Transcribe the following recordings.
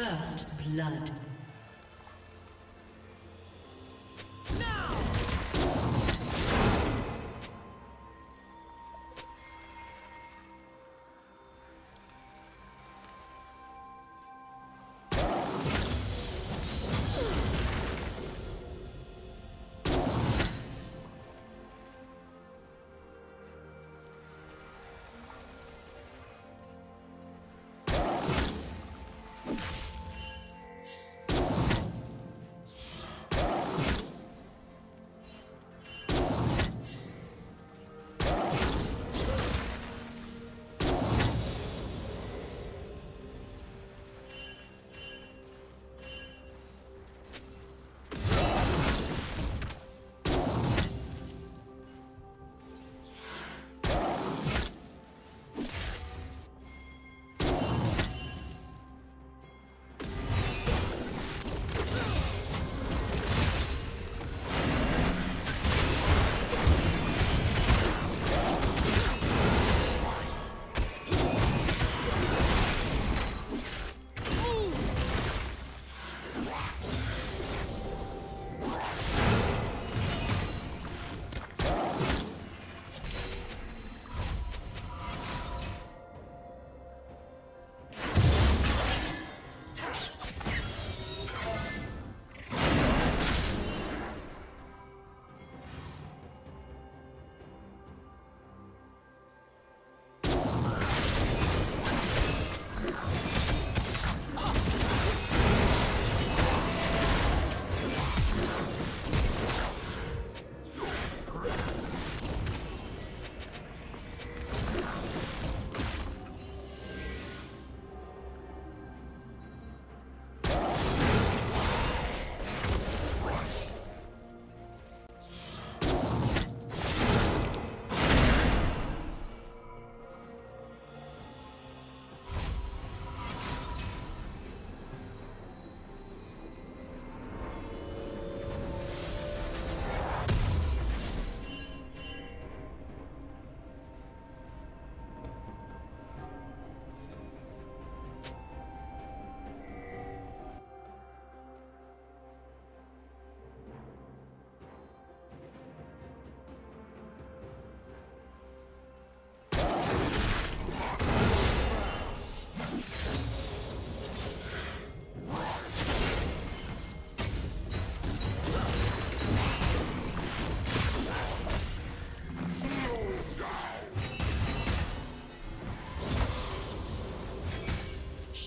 First blood.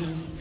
Dominating.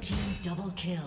Team double kill.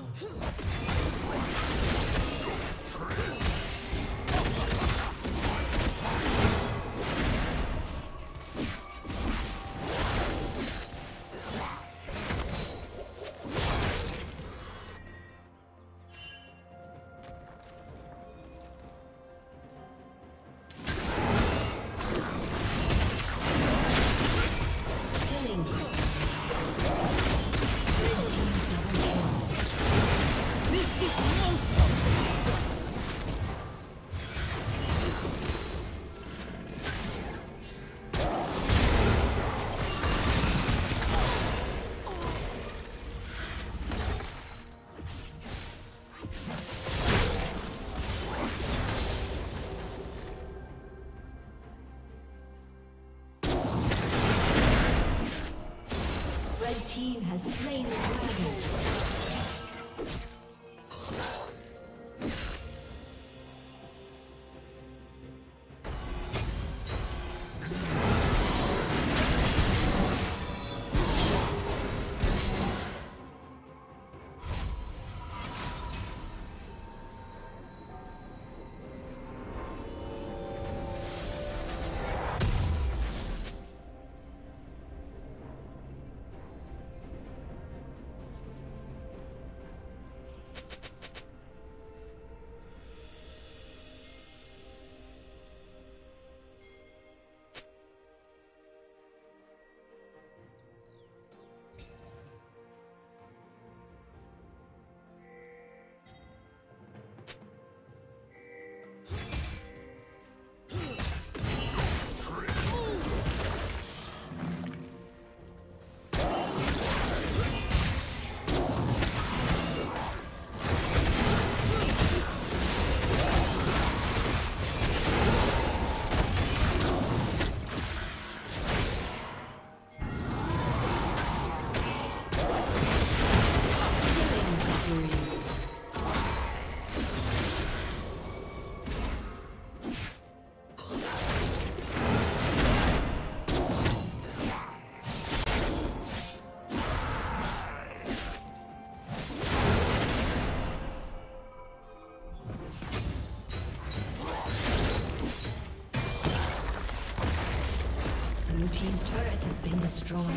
Destroyed.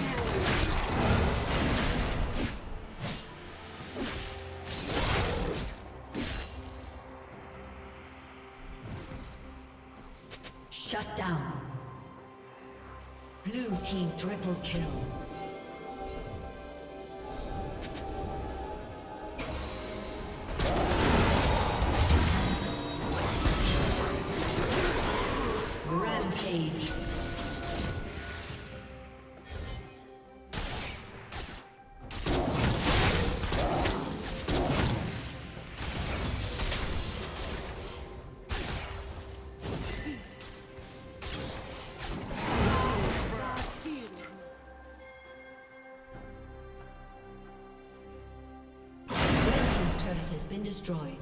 Shut down. Blue team triple kill. Rampage. Destroyed.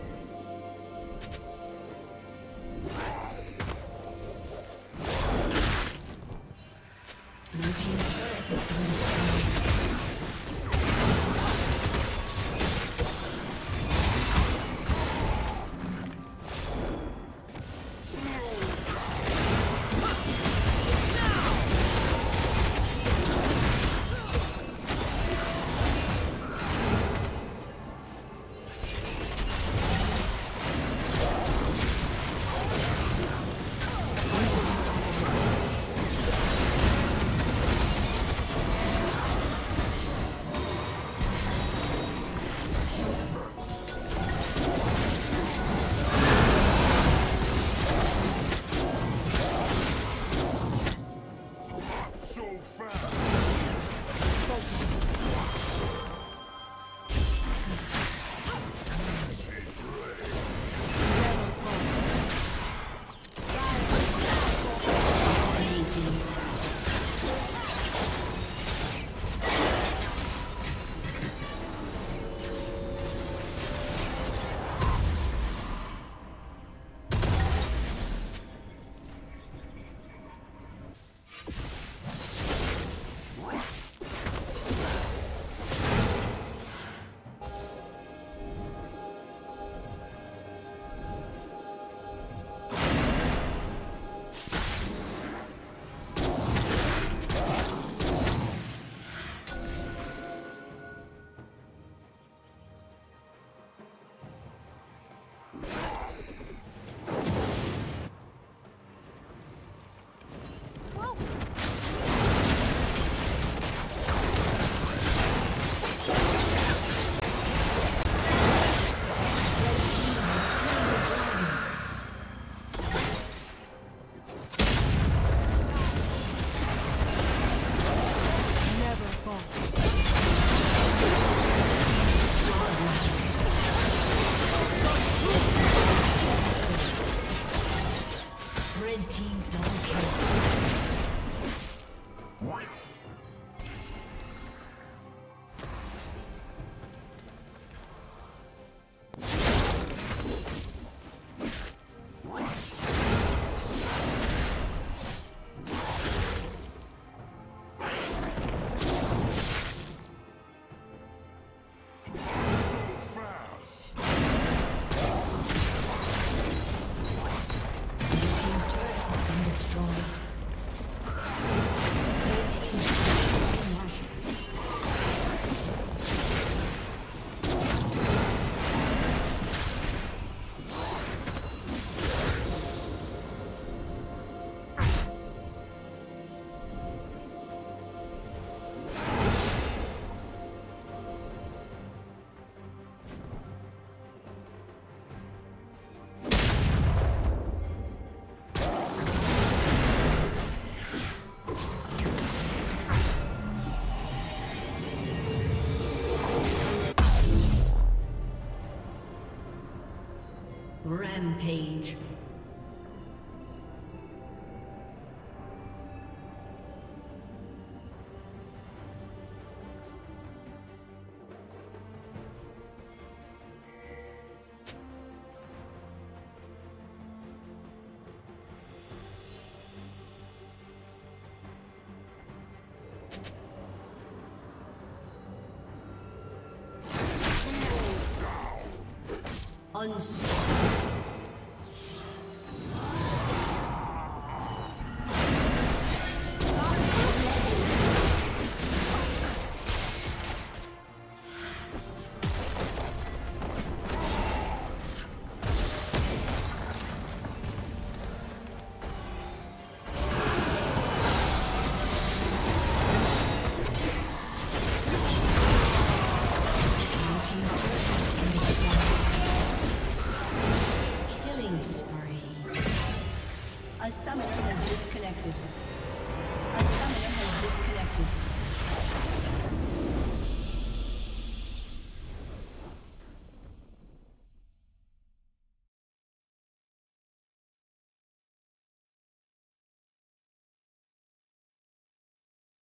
Rampage. Unstoppable.